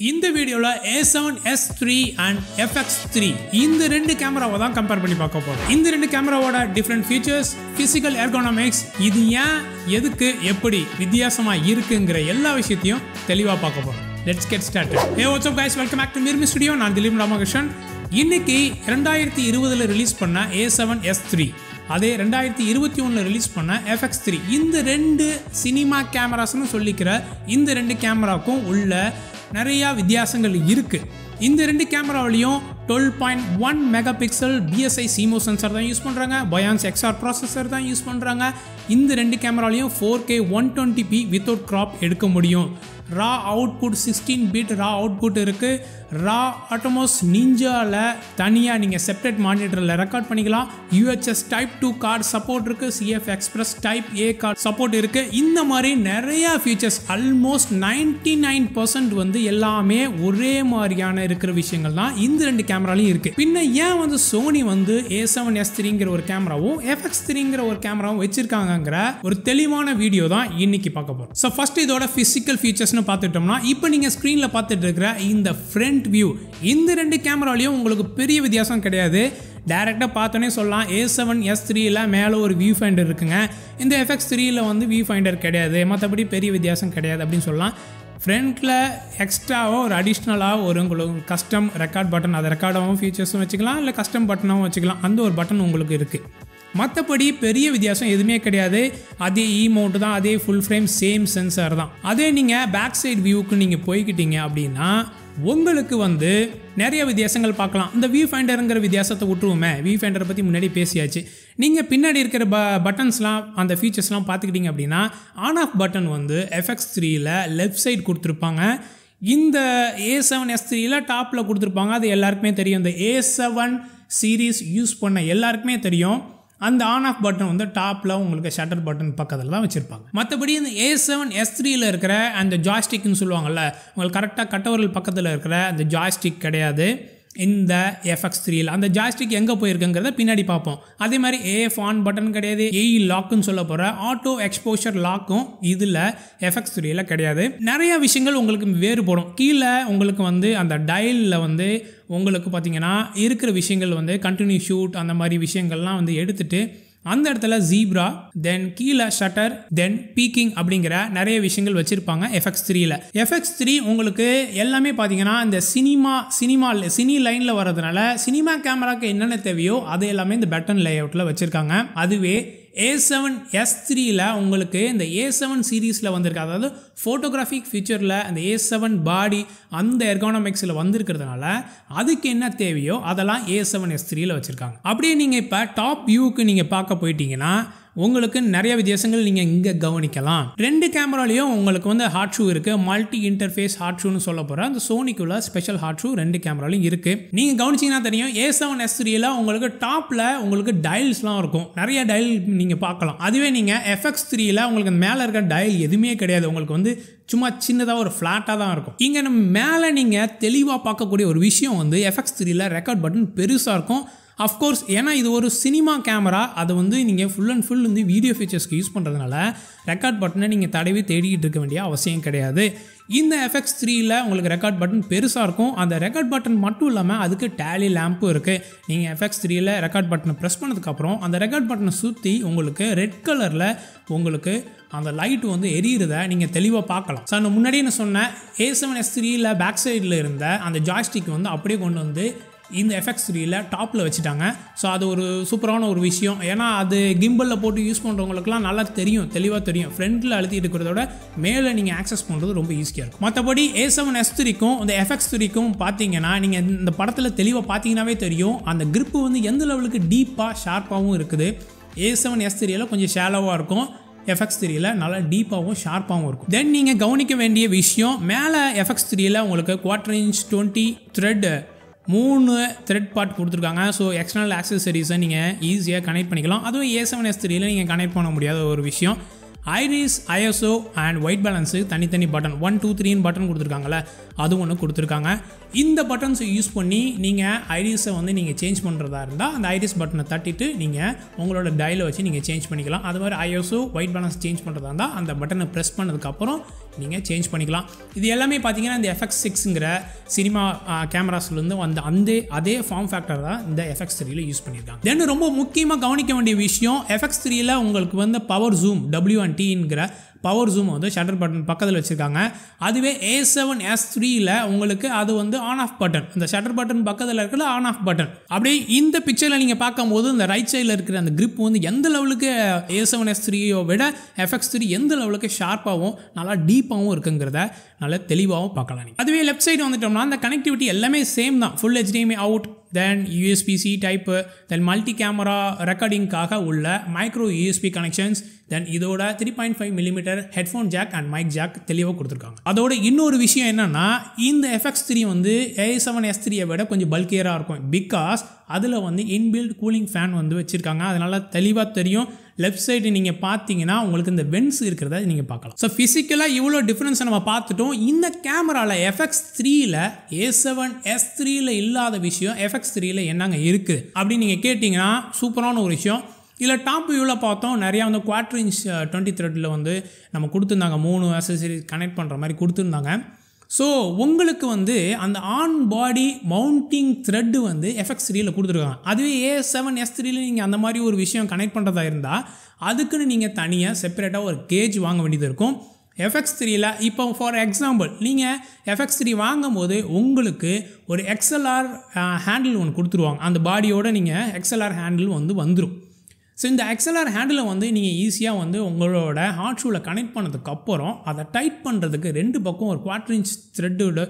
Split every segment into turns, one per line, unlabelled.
இந்த வீடியோவில் A seven S three and FX three இந்த ரெண்டு கேமராவை தான் கம்பேர் பண்ணி பார்க்க போகிறோம் இந்த ரெண்டு கேமராவோட டிஃப்ரெண்ட் ஃபீச்சர்ஸ் ஃபிசிக்கல் எர்கோனாமிக்ஸ் இது ஏன் எதுக்கு எப்படி வித்தியாசமாக இருக்குங்கிற எல்லா விஷயத்தையும் தெளிவாக பார்க்க போகிறோம் let's get start hey what's up guys welcome back to மிர்மி studio நான் திலீப் ராமகிருஷ்ணன். இன்னைக்கு ரெண்டாயிரத்தி இருபதில் ரிலீஸ் பண்ண ஏ செவன் எஸ் த்ரீ அதே ரெண்டாயிரத்தி இருபத்தி ஒன்றில் ரிலீஸ் பண்ண எஃப்எக்ஸ் த்ரீ இந்த ரெண்டு சினிமா கேமராஸ்னு சொல்லிக்கிற இந்த ரெண்டு கேமராவுக்கும் உள்ள நிறையா வித்தியாசங்கள் இருக்குது இந்த ரெண்டு கேமராவிலையும் twelve point one mega pixel BSI CMOS sensor தான் யூஸ் பண்ணுறாங்க பயான்ஸ் எக்ஸ்ஆர் ப்ராசஸர் தான் யூஸ் பண்ணுறாங்க இந்த ரெண்டு கேமராலையும் four K one twenty P without crop எடுக்க முடியும். Raw output sixteen bit raw output இருக்குது ரா ஆட்டோமோஸ் நிஞ்சாவில் தனியாக நீங்கள் செப்பரேட் மானிட்டரில் ரெக்கார்ட் பண்ணிக்கலாம். UHS type two card support இருக்குது CF express type A card support இருக்குது இந்த மாதிரி நிறையா features almost ninety nine percent வந்து எல்லாமே ஒரே மாதிரியான இருக்கிற விஷயங்கள் தான் இந்த ரெண்டு கேமராலையும் இருக்குது பின்ன ஏன் வந்து சோனி வந்து ஏ செவன் எஸ் த்ரீங்கிற ஒரு கேமராவும் எஃப்எக்ஸ் த்ரீங்கிற ஒரு கேமராவும் வச்சிருக்காங்கிற ஒரு தெளிவான வீடியோ தான் இன்னைக்கு பார்க்க போகிறோம் ஸோ ஃபர்ஸ்ட் இதோட ஃபிசிக்கல் ஃபீச்சர்ஸ்னு பார்த்துட்டோம்னா இப்போ நீங்கள் ஸ்க்ரீனில் பார்த்துட்டு இருக்கிற இந்த ஃப்ரண்ட் வியூ இந்த ரெண்டு கேமராலையும் உங்களுக்கு பெரிய வித்தியாசம் கிடையாது. டேரெக்டாக பார்த்தோன்னே சொல்லலாம் ஏ செவன் எஸ் த்ரீயில் மேலே ஒரு வியூ ஃபைண்டர் இருக்குங்க. இந்த எஃப்எக்ஸ் த்ரீயில் வந்து வியூ ஃபைண்டர் கிடையாது. மற்றபடி பெரிய வித்தியாசம் கிடையாது அப்படின்னு சொல்லலாம். ஃப்ரண்ட்டில் எக்ஸ்ட்ராவோ ஒரு அடிஷ்னலாக ஒரு உங்களுக்கு கஸ்டம் ரெக்கார்ட் பட்டன் அதை ரெக்கார்டாகவும் ஃபீச்சர்ஸும் வச்சுக்கலாம் இல்லை கஸ்டம் பட்டனாகவும் வச்சுக்கலாம். அந்த ஒரு பட்டன் உங்களுக்கு இருக்குது மற்றபடி பெரிய வித்தியாசம் எதுவுமே கிடையாது. அதே இமௌண்ட் தான் அதே ஃபுல் ஃப்ரேம் சேம் சென்சார் தான். அதே நீங்கள் பேக் சைடு வியூக்கு நீங்கள் போய்கிட்டீங்க அப்படின்னா உங்களுக்கு வந்து நிறைய வித்தியாசங்கள் பார்க்கலாம். இந்த வியூ ஃபைண்டருங்கிற வித்தியாசத்தை விட்டுருவோமே. வியூ ஃபைண்டரை பற்றி முன்னாடி பேசியாச்சு. நீங்கள் பின்னாடி இருக்கிற ப பட்டன்ஸ்லாம் அந்த ஃபீச்சர்ஸ்லாம் பார்த்துக்கிட்டிங்க அப்படின்னா ஆன் ஆஃப் பட்டன் வந்து எஃப்எக்ஸ் த்ரீயில் லெஃப்ட் சைட் கொடுத்துருப்பாங்க. இந்த ஏ செவன் எஸ் த்ரீயில் டாப்பில் கொடுத்துருப்பாங்க. அது எல்லாருக்குமே தெரியும். இந்த ஏ செவன் சீரீஸ் யூஸ் பண்ண எல்லாருக்குமே தெரியும். அந்த ஆன் ஆஃப் பட்டன் வந்து டாப்பில் உங்களுக்கு ஷட்டர் பட்டன் பக்கத்தில் தான் வச்சுருப்பாங்க. மற்றபடி இந்த ஏ செவன் எஸ் த்ரீயில் இருக்கிற அந்த ஜாய்ஸ்டிக்னு சொல்லுவாங்கள்ல உங்களுக்கு கரெக்டாக கட்டவரல் பக்கத்தில் இருக்கிற அந்த ஜாய்ஸ்டிக் கிடையாது. இந்த எஃப்எக்ஸ் த்ரீயில் அந்த ஜாய்ஸ்டிக் எங்கே போயிருக்குங்கிறத பின்னாடி பார்ப்போம். அதே மாதிரி ஏஎஃப் ஆன் பட்டன் கிடையாது ஏஇ லாக்குன்னு சொல்ல போகிற ஆட்டோ எக்ஸ்போஷர் லாக்கும் இதில் எஃப்எக்ஸ் த்ரீயில் கிடையாது. நிறைய விஷயங்கள் உங்களுக்கு வேறுபடும். கீழே உங்களுக்கு வந்து அந்த டயலில் வந்து உங்களுக்கு பார்த்திங்கன்னா இருக்கிற விஷயங்கள் வந்து கண்டினியூ ஷூட் அந்த மாதிரி விஷயங்கள்லாம் வந்து எடுத்துகிட்டு அந்த இடத்துல ஜீப்ரா தென் கீழே ஷட்டர் தென் பீக்கிங் அப்படிங்கிற நிறைய விஷயங்கள் வச்சுருப்பாங்க எஃப்எக்ஸ் த்ரீயில் எஃப்எக்ஸ் த்ரீ உங்களுக்கு எல்லாமே பார்த்தீங்கன்னா இந்த சினிமா சினிமா சினி லைனில் வர்றதுனால சினிமா கேமராக்கு என்னென்ன தேவையோ அது எல்லாமே இந்த பட்டன் லே அவுட்டில் வச்சுருக்காங்க. அதுவே ஏ செவன் எஸ் த்ரீயில் உங்களுக்கு இந்த ஏ செவன் சீரீஸில் வந்திருக்கு. அதாவது ஃபோட்டோகிராஃபிக் ஃபியூச்சரில் அந்த ஏ செவன் பாடி அந்த எர்கானமிக்ஸில் வந்திருக்கிறதுனால அதுக்கு என்ன தேவையோ அதெல்லாம் ஏ செவன் எஸ் த்ரீயில் வச்சுருக்காங்க. அப்படியே நீங்கள் இப்போ டாப் வியூக்கு நீங்கள் பார்க்க போயிட்டீங்கன்னா உங்களுக்கு நிறைய வித்தியாசங்கள் நீங்கள் இங்கே கவனிக்கலாம். ரெண்டு கேமராலையும் உங்களுக்கு வந்து ஹார்ட் ஷூ இருக்குது மல்டி இன்டர்ஃபேஸ் ஹார்ட் ஷூன்னு சொல்ல போகிற அந்த சோனிக்குள்ள ஸ்பெஷல் ஹார்ட் ஷூ ரெண்டு கேமராலையும் இருக்குது நீங்கள் கவனிச்சிங்கன்னா தெரியும் ஏ செவன் எஸ் த்ரீயில் உங்களுக்கு டாப்பில் உங்களுக்கு டயல்ஸ்லாம் இருக்கும். நிறைய டயல் நீங்கள் பார்க்கலாம். அதுவே நீங்கள் எஃப்எக்ஸ் த்ரீயில் உங்களுக்கு மேலே இருக்க டயல் எதுவுமே கிடையாது. உங்களுக்கு வந்து சும்மா சின்னதாக ஒரு ஃப்ளாட்டாக தான் இருக்கும். இங்கே நம்ம மேலே நீங்கள் தெளிவாக பார்க்கக்கூடிய ஒரு விஷயம் வந்து எஃப்எக்ஸ் த்ரீயில் ரெக்கார்ட் பட்டன் பெருசாக இருக்கும். அஃப்கோர்ஸ் ஏன்னா இது ஒரு சினிமா கேமரா அதை வந்து நீங்கள் ஃபுல் அண்ட் ஃபுல் வந்து வீடியோ ஃபீச்சர்ஸ்க்கு யூஸ் பண்ணுறதுனால ரெக்கார்ட் பட்டனை நீங்கள் தடவி தேடிக்கிட்டு இருக்க வேண்டிய அவசியம் கிடையாது. இந்த எஃப்எக்ஸ் த்ரீயில் உங்களுக்கு ரெக்கார்ட் பட்டன் பெருசாக இருக்கும். அந்த ரெக்கார்ட் பட்டன் மட்டும் இல்லாமல் அதுக்கு டேலி லேம்பும் இருக்குது நீங்கள் எஃப்எக்ஸ் த்ரீயில் ரெக்கார்ட் பட்டனை ப்ரெஸ் பண்ணதுக்கப்புறம் அந்த ரெக்கார்ட் பட்டனை சுற்றி உங்களுக்கு ரெட் கலரில் உங்களுக்கு அந்த லைட் வந்து எரியிறத நீங்கள் தெளிவாக பார்க்கலாம். ஸோ நான் முன்னாடியே நான் சொன்னேன் ஏ செவன் எஸ் த்ரீயில் பேக் சைடில் இருந்த அந்த ஜாய்ஸ்டிக் வந்து அப்படியே கொண்டு வந்து இந்த எஃப்எக்ஸ் த்ரீயில் டாப்பில் வச்சுட்டாங்க. ஸோ அது ஒரு சூப்பரான ஒரு விஷயம். ஏன்னா அது கிம்பிளில் போட்டு யூஸ் பண்ணுறவங்களுக்குலாம் நல்லா தெரியும் தெளிவாக தெரியும். ஃப்ரண்ட்டில் அழுத்திட்டு இருக்கிறதோட மேலே நீங்கள் ஆக்சஸ் பண்ணுறது ரொம்ப ஈஸியாக இருக்கும். மற்றபடி ஏ செவன் எஸ் த்ரீக்கும் இந்த எஃப்எக்ஸ் த்ரீக்கும் பார்த்தீங்கன்னா நீங்கள் இந்த படத்தில் தெளிவாக பார்த்தீங்கன்னாவே தெரியும். அந்த கிரிப்பு வந்து எந்த லெவலுக்கு டீப்பாக ஷார்ப்பாகவும் இருக்குது. ஏ செவன் எஸ் த்ரீயில் கொஞ்சம் ஷேலோவாக இருக்கும். எஃப்எக்ஸ் த்ரீயில் நல்லா டீப்பாகவும் ஷார்ப்பாகவும் இருக்கும். தென் நீங்கள் கவனிக்க வேண்டிய விஷயம் மேலே எஃப்எக்ஸ் த்ரீயில் உங்களுக்கு குவார்டர் இன்ச் டுவெண்ட்டி த்ரெட் மூணு த்ரெட் பார்ட் கொடுத்துருக்காங்க. ஸோ எக்ஸ்டர்னல் ஆக்சசரிஸை நீங்கள் ஈஸியாக கனெக்ட் பண்ணிக்கலாம். அதுவும் ஏ செவன் எஸ் த்ரீயில் நீங்கள் கனெக்ட் பண்ண முடியாத ஒரு விஷயம். Iris ISO and white balance தனித்தனி பட்டன் ஒன் டூ த்ரீன்னு பட்டன் கொடுத்துருக்காங்கல்ல அது ஒன்று கொடுத்துருக்காங்க. இந்த பட்டன்ஸை யூஸ் பண்ணி நீங்கள் ஐரிஸை வந்து நீங்கள் சேஞ்ச் பண்ணுறதா இருந்தால் அந்த ஐரிஸ் பட்டனை தட்டிட்டு நீங்கள் உங்களோட டயலை வச்சு நீங்கள் சேஞ்ச் பண்ணிக்கலாம். அது மாதிரி ஐஎஸ்ஓ ஒயிட் பேலன்ஸ் சேஞ்ச் பண்ணுறதா இருந்தால் அந்த பட்டனை ப்ரெஸ் பண்ணதுக்கப்புறம் நீங்கள் சேஞ்ச் பண்ணிக்கலாம். இது எல்லாமே பார்த்தீங்கன்னா இந்த எஃப்எக்ஸ் சிக்ஸுங்கிற சினிமா கேமராஸ்லேருந்து வந்த அந்த அதே ஃபார்ம் ஃபேக்டர் தான் இந்த எஃப்எக்ஸ் த்ரீயில் யூஸ் பண்ணியிருக்காங்க. தென் ரொம்ப முக்கியமாக கவனிக்க வேண்டிய விஷயம் எஃப்எக்ஸ் த்ரீயில் உங்களுக்கு வந்து பவர் ஜூம் டபிள்யூ அண்ட் டிங்கிற பவர் ஜூம் வந்து ஷட்டர் பட்டன் பக்கத்தில் வச்சுருக்காங்க. அதுவே ஏ செவன் எஸ் த்ரீயில் உங்களுக்கு அது வந்து ஆன் ஆஃப் பட்டன் இந்த ஷட்டர் பட்டன் பக்கத்தில் இருக்கிற ஆன் ஆஃப் பட்டன் அப்படியே இந்த பிக்சரில் நீங்கள் பார்க்கும்போது இந்த ரைட் சைடில் இருக்கிற அந்த கிரிப் வந்து எந்த லெவலுக்கு ஏ செவன் எஸ் த்ரீயோ விட எஃப்எக்ஸ் த்ரீ எந்த லெவலுக்கு ஷார்ப்பாகவும் நல்லா டீப்பாகவும் இருக்குங்கிறத நல்லா தெளிவாகவும் பார்க்கலாம் அதுவே லெஃப்ட் சைடு வந்துட்டோம்னா அந்த கனெக்டிவிட்டி எல்லாமே சேம் தான். Full HDMI out then USB C type then multi camera ரெக்கார்டிங்காக உள்ள மைக்ரோ யூஎஸ்பி கனெக்ஷன்ஸ் தென் இதோட three point five millimetre headphone jack and mic jack தெளிவாக கொடுத்துருக்காங்க. அதோட இன்னொரு விஷயம் என்னென்னா இந்த எஃப்எக்ஸ் த்ரீ வந்து ஏ செவன் எஸ் த்ரீயை விட கொஞ்சம் பல்கியராக இருக்கும். பிகாஸ் அதில் வந்து இன்பில்ட் கூலிங் ஃபேன் வந்து வச்சுருக்காங்க. அதனால் தெளிவாக தெரியும். லெஃப்ட் சைடு நீங்கள் பார்த்தீங்கன்னா உங்களுக்கு இந்த வென்ஸ் இருக்கிறத நீங்கள் பார்க்கலாம். ஸோ ஃபிசிக்கலாக இவ்வளோ டிஃப்ரென்ஸை நம்ம பார்த்துட்டோம். இந்த கேமராவில் எஃப்எக்ஸ் த்ரீயில் ஏ செவன் எஸ் த்ரீயில் இல்லாத விஷயம் எஃப்எக்ஸ் த்ரீயில் என்னங்க இருக்குது அப்படின்னு நீங்கள் கேட்டிங்கன்னா சூப்பரான ஒரு விஷயம். இதில் டாப் வியூவில் பார்த்தோம் நிறையா வந்து குவாட்ரு இன்ச் டுவெண்ட்டி த்ரெட்டில் வந்து நம்ம கொடுத்துருந்தாங்க. மூணு அசசரிஸ் கனெக்ட் பண்ணுற மாதிரி கொடுத்துருந்தாங்க. ஸோ உங்களுக்கு வந்து அந்த ஆன் பாடி மவுண்டிங் த்ரெட்டு வந்து எஃப்எக்ஸ் த்ரீயில் கொடுத்துருக்காங்க. அதுவே ஏ செவன் எஸ் த்ரீல நீங்கள் அந்த மாதிரி ஒரு விஷயம் கனெக்ட் பண்ணுறதா இருந்தால் அதுக்குன்னு நீங்கள் தனியாக செப்பரேட்டாக ஒரு கேஜ் வாங்க வேண்டியது இருக்கும். எஃப்எக்ஸ் த்ரீயில் இப்போ ஃபார் எக்ஸாம்பிள் நீங்கள் எஃப்எக்ஸ் த்ரீ வாங்கும்போது உங்களுக்கு ஒரு எக்ஸ்எல்ஆர் ஹேண்டில் ஒன்று கொடுத்துருவாங்க. அந்த பாடியோட நீங்கள் எக்ஸ்எல்ஆர் ஹேண்டில் வந்து வந்துடும் ஸோ இந்த எக்ஸ்எல்ஆர் ஹேண்டிலை வந்து நீங்கள் ஈஸியாக வந்து உங்களோட ஹார்ட் ஷூவில் கனெக்ட் பண்ணதுக்கப்புறம் அதை டைட் பண்ணுறதுக்கு ரெண்டு பக்கம் ஒரு குவார்டர் இன்ச் த்ரெட்டோட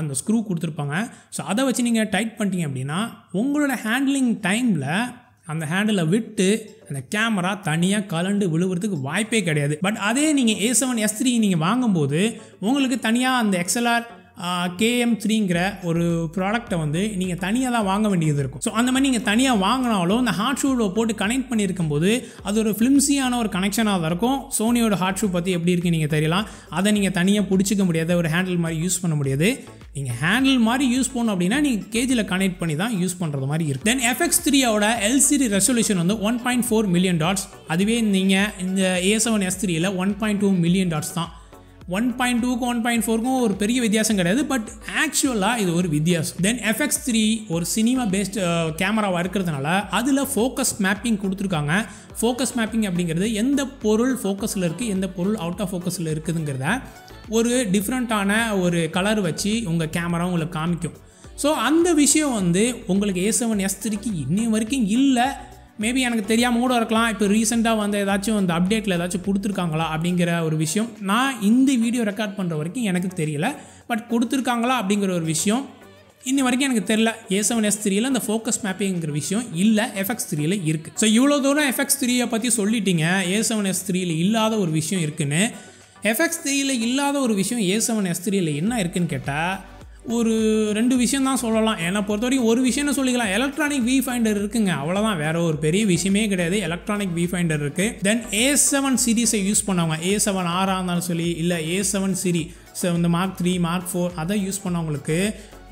அந்த ஸ்க்ரூ கொடுத்துருப்பாங்க. ஸோ அதை வச்சு நீங்கள் டைட் பண்ணிட்டீங்க அப்படின்னா உங்களோட ஹேண்ட்லிங் டைமில் அந்த ஹேண்டிலை விட்டு அந்த கேமரா தனியாக கலண்டு விழுவுறதுக்கு வாய்ப்பே கிடையாது. பட் அதே நீங்கள் ஏ செவன் எஸ் த்ரீ நீங்கள் வாங்கும்போது உங்களுக்கு தனியாக அந்த எக்ஸ்எல்ஆர் கேஎம் த்ரீங்கிற ஒரு ப்ராடக்ட்டை வந்து நீங்கள் தனியாக தான் வாங்க வேண்டியது இருக்கும். ஸோ அந்த மாதிரி நீங்கள் தனியாக வாங்கினாலும் இந்த ஹார்ட் ஷூவில் போட்டு கனெக்ட் பண்ணியிருக்கும் போது அது ஒரு ஃபிலிம்ஸியான ஒரு கனெக்ஷனாக தான் இருக்கும். சோனியோட ஹார்ட் ஷூ பற்றி எப்படி இருக்குன்னு நீங்கள் தெரியலாம். அதை நீங்கள் தனியாக பிடிச்சிக்க முடியாது ஒரு ஹேண்டில் மாதிரி யூஸ் பண்ண முடியாது. நீங்கள் ஹேண்டில் மாதிரி யூஸ் பண்ணணும் அப்படின்னா நீங்கள் கேஜியில் கனெக்ட் பண்ணி தான் யூஸ் பண்ணுறது மாதிரி இருக்கும் தென் எஃப்எக்ஸ் த்ரீயோட எல்சிடி ரெசல்யூஷன் வந்து one point four million dots அதுவே நீங்கள் இந்த ஏ செவன் எஸ் த்ரீயில் one point two million dots தான். ஒன் பாயிண்ட் டூக்கும் ஒன் பாயிண்ட் ஃபோருக்கும் ஒரு பெரிய வித்தியாசம் கிடையாது பட் ஆக்சுவலாக இது ஒரு வித்தியாசம். தென் எஃப்எக்ஸ் த்ரீ ஒரு சினிமா பேஸ்ட் கேமராவாக இருக்கிறதுனால அதில் ஃபோக்கஸ் மேப்பிங் கொடுத்துருக்காங்க. ஃபோக்கஸ் மேப்பிங் அப்படிங்கிறது எந்த பொருள் ஃபோக்கஸில் இருக்குது எந்த பொருள் அவுட் ஆஃப் ஃபோக்கஸில் இருக்குதுங்கிறத ஒரு டிஃப்ரெண்ட்டான ஒரு கலர் வச்சு உங்கள் கேமரா உங்களுக்கு காமிக்கும். ஸோ அந்த விஷயம் வந்து உங்களுக்கு ஏ செவன் எஸ் த்ரீக்கு இன்னி வரைக்கும் இல்லை. மேபி எனக்கு தெரியாமல் கூட இருக்கலாம். இப்போ ரீசெண்டாக வந்து ஏதாச்சும் அந்த அப்டேட்டில் ஏதாச்சும் கொடுத்துருக்காங்களா அப்படிங்கிற ஒரு விஷயம். நான் இந்த வீடியோ ரெக்கார்ட் பண்ணுற வரைக்கும் எனக்கு தெரியல. பட் கொடுத்துருக்காங்களா அப்படிங்கிற ஒரு விஷயம் இன்னி வரைக்கும் எனக்கு தெரியல. ஏ செவன் எஸ் த்ரீயில் அந்த ஃபோக்கஸ் மேப்பிங்கிற விஷயம் இல்லை. எஃப்எக்ஸ் த்ரீயில் இருக்குது ஸோ இவ்வளோ தூரம் எஃப்எக்ஸ் த்ரீயை பற்றி சொல்லிட்டீங்க. ஏ செவன் எஸ் த்ரீயில் இல்லாத ஒரு விஷயம் இருக்குன்னு. எஃப்எக்ஸ் த்ரீயில் இல்லாத ஒரு விஷயம் ஏ செவன் எஸ் த்ரீயில் என்ன இருக்குன்னு கேட்டால் ஒரு ரெண்டு விஷயம் தான் சொல்லலாம். என்னை பொறுத்த வரைக்கும் ஒரு விஷயம்னு சொல்லிக்கலாம். எலக்ட்ரானிக் வி ஃபைண்டர் இருக்குங்க. அவ்வளோதான் வேற ஒரு பெரிய விஷயமே கிடையாது. எலக்ட்ரானிக் வி ஃபைண்டர் இருக்கு தென் ஏ செவன் சீரீஸை யூஸ் பண்ணவங்க. ஏ செவன் ஆறாக இருந்தாலும் சொல்லி இல்லை ஏ செவன் சீரி ஸோ இந்த மார்க் த்ரீ மார்க் ஃபோர் அதை யூஸ் பண்ணவங்களுக்கு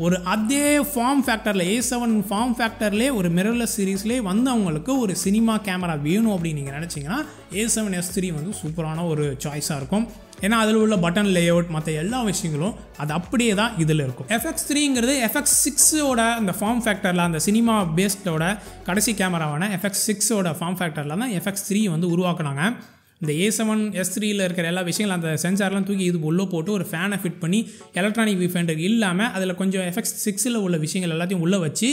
ஒரு அதே ஃபார்ம் ஃபேக்டரில் ஏ செவன் ஃபார்ம் ஃபேக்டர்லேயே ஒரு மிரர்லெஸ் சீரீஸ்லேயே வந்தவங்களுக்கு ஒரு சினிமா கேமரா வேணும் அப்படின்னு நீங்கள் நினச்சிங்கன்னா ஏ செவன் எஸ் த்ரீ வந்து சூப்பரான ஒரு சாய்ஸாக இருக்கும். ஏன்னா அதில் உள்ள பட்டன் லேஅவுட் மற்ற எல்லா விஷயங்களும் அது அப்படியே தான் இதில் இருக்கும். எஃப்எக்ஸ் த்ரீங்கிறது எஃப்எக்ஸ் சிக்ஸோட அந்த ஃபார்ம் ஃபேக்டரில் அந்த சினிமா பேஸ்டோட கடைசி கேமராவான எஃப்எக்ஸ் சிக்ஸோட ஃபார்ம் ஃபேக்டரில் தான் எஃப்எக்ஸ் த்ரீ வந்து உருவாக்குனாங்க. இந்த ஏ செவன் எஸ் த்ரீயில் இருக்கிற எல்லா விஷயங்களும் அந்த சென்சார்லாம் தூக்கி இது உள்ளே போட்டு ஒரு ஃபேனை ஃபிட் பண்ணி எலக்ட்ரானிக் விஃபெண்டர் இல்லாமல் அதில் கொஞ்சம் எஃப்எக்ஸ் சிக்ஸில் உள்ள விஷயங்கள் எல்லாத்தையும் உள்ளே வச்சு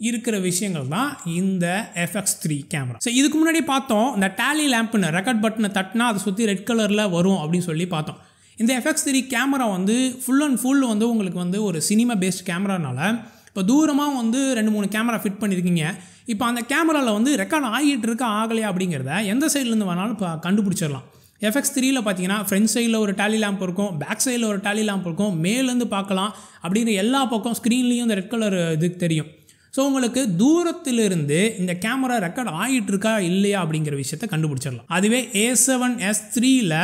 இருக்கிற விஷயங்கள் தான் இந்த எஃப்எக்ஸ் த்ரீ கேமரா ஸோ இதுக்கு முன்னாடி பார்த்தோம் இந்த டேலி லேம்ப்னு ரெக்கார்ட் பட்டனை தட்டினா அதை சுற்றி ரெட் கலரில் வரும் அப்படின்னு சொல்லி பார்த்தோம். இந்த எஃப்எக்ஸ் த்ரீ கேமரா வந்து ஃபுல் அண்ட் ஃபுல் வந்து உங்களுக்கு வந்து ஒரு சினிமா பேஸ்ட் கேமரானால இப்போ தூரமாக வந்து ரெண்டு மூணு கேமரா ஃபிட் பண்ணியிருக்கீங்க. இப்போ அந்த கேமராவில் வந்து ரெக்கார்ட் ஆகிட்டு இருக்கா ஆகலையா அப்படிங்கிறத எந்த சைட்லேருந்து வேணாலும் இப்போ கண்டுபிடிச்சிடலாம். எஃப்எக்ஸ் த்ரீயில் பார்த்தீங்கன்னா ஃப்ரண்ட் சைடில் ஒரு டேலி லேம்ப் இருக்கும் பேக் சைடில் ஒரு டேலி லேம்ப் இருக்கும் மேலேருந்து பார்க்கலாம் அப்படிங்கிற எல்லா பக்கம் ஸ்க்ரீன்லேயும் இந்த ரெட் கலர் இது தெரியும். ஸோ உங்களுக்கு தூரத்திலிருந்து இந்த கேமரா ரெக்கார்ட் ஆகிட்டு இருக்கா இல்லையா அப்படிங்கிற விஷயத்த கண்டுபிடிச்சிடலாம். அதுவே ஏ செவன் எஸ் த்ரீயில்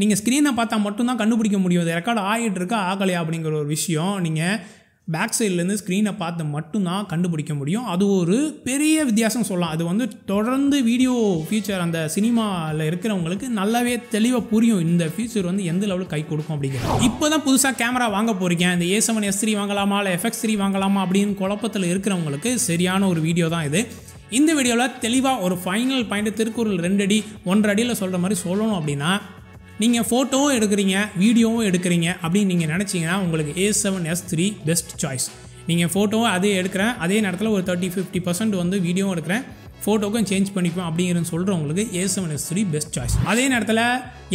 நீங்கள் ஸ்க்ரீனை பார்த்தா மட்டும்தான் கண்டுபிடிக்க முடியும். இது ரெக்கார்ட் ஆகிட்டு இருக்கா ஆகலையா அப்படிங்கிற ஒரு விஷயம் நீங்கள் பேக் சைட்லேருந்து ஸ்க்ரீனை பார்த்து மட்டும்தான் கண்டுபிடிக்க முடியும். அது ஒரு பெரிய வித்தியாசம் சொல்லலாம். அது வந்து தொடர்ந்து வீடியோ ஃபீச்சர் அந்த சினிமாவில் இருக்கிறவங்களுக்கு நல்லாவே தெளிவாக புரியும். இந்த ஃபீச்சர் வந்து எந்த லெவலுக்கு கை கொடுக்கும் அப்படிங்கிறது. இப்போ தான் புதுசாக கேமரா வாங்க போகிறீங்க இந்த ஏ செவன் எஸ் த்ரீ வாங்கலாமா? இல்லை எஃப்எக்ஸ் த்ரீ வாங்கலாமா? அப்படின்னு குழப்பத்தில் இருக்கிறவங்களுக்கு சரியான ஒரு வீடியோ தான் இது. இந்த வீடியோவில் தெளிவாக ஒரு ஃபைனல் பாயிண்ட் திருக்குறள் ரெண்டு அடி ஒன்றரை அடியில் சொல்கிற மாதிரி சொல்லணும் அப்படின்னா நீங்கள் ஃபோட்டோவும் எடுக்கிறீங்க வீடியோவும் எடுக்கிறீங்க அப்படின்னு நீங்கள் நினச்சிங்கன்னா உங்களுக்கு A seven S three best choice நீங்கள் ஃபோட்டோவும் அதே எடுக்கிறேன் அதே நேரத்தில் ஒரு தேர்ட்டி ஃபிஃப்டி பர்சன்ட் வந்து வீடியோவும் எடுக்கிறேன் ஃபோட்டோக்கும் சேஞ்ச் பண்ணிப்போம் அப்படிங்கிறது சொல்கிறவங்களுக்கு A seven S three best choice அதே நேரத்தில்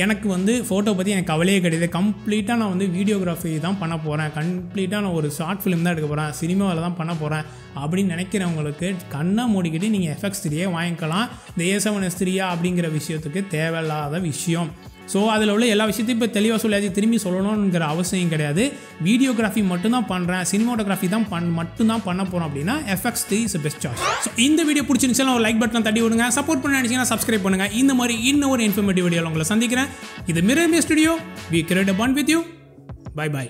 எனக்கு வந்து ஃபோட்டோ பற்றி எனக்கு கவலையே கிடையாது. கம்ப்ளீட்டாக நான் வந்து வீடியோகிராஃபி தான் பண்ண போகிறேன் கம்ப்ளீட்டாக நான் ஒரு ஷார்ட் ஃபிலிம் தான் எடுக்க போகிறேன் சினிமாவில் தான் பண்ண போகிறேன் அப்படின்னு நினைக்கிறவங்களுக்கு கண்ணை மூடிக்கிட்டு நீங்கள் எஃப்எக்ஸ் த்ரீயே வாங்கிக்கலாம். இந்த ஏ செவன் எஸ் த்ரீயா அப்படிங்கிற விஷயத்துக்கு தேவையில்லாத விஷயம். ஸோ அதில் உள்ள எல்லா விஷயத்தையும் இப்போ தெளிவாக சொல்லியாச்சு திரும்பி சொல்லணுங்கிற அவசியம் கிடையாது. வீடியோகிராஃபி மட்டும்தான் பண்ணுறேன் சினிமாட்டோகிராஃபி தான் பண் மட்டும்தான் பண்ண போகிறோம் அப்படின்னா FX three is best choice so இந்த வீடியோ பிடிச்சிருந்துச்சுன்னா ஒரு லைக் பட்டன் தட்டி விடுங்க. சப்போர்ட் பண்ண நினச்சிங்கன்னா சப்ஸ்கிரைப் பண்ணுங்கள் இந்த மாதிரி இன்னும் ஒரு இன்ஃபர்மேட்டிவ் வீடியோவில் உங்களை சந்திக்கிறேன். இது mirror studio we create bond with you bye bye